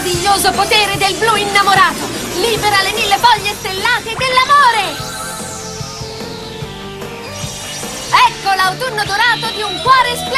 meraviglioso potere del blu innamorato! Libera le mille foglie stellate dell'amore! Ecco l'autunno dorato di un cuore splendido!